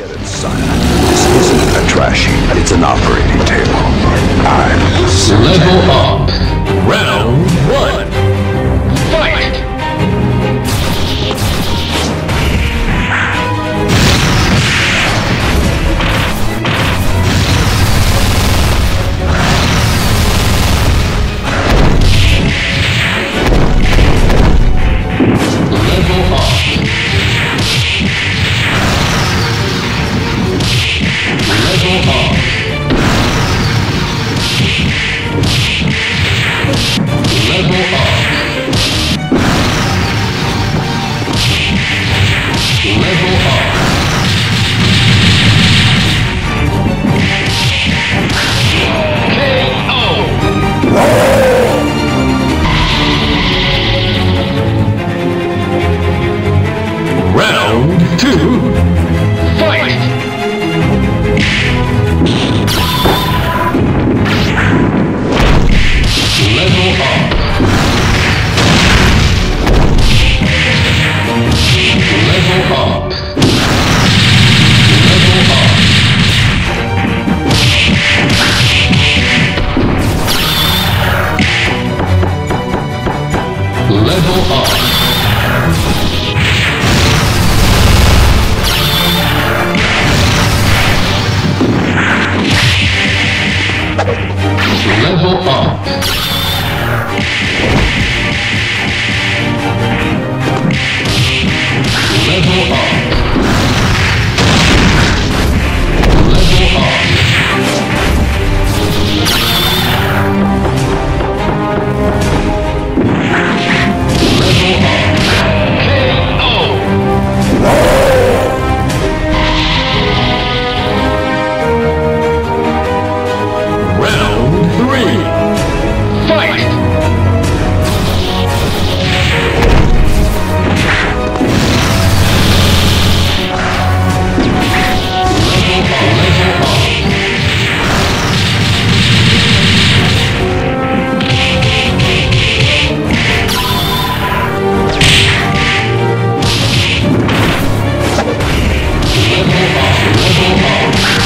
get it, son. Invisible Monk.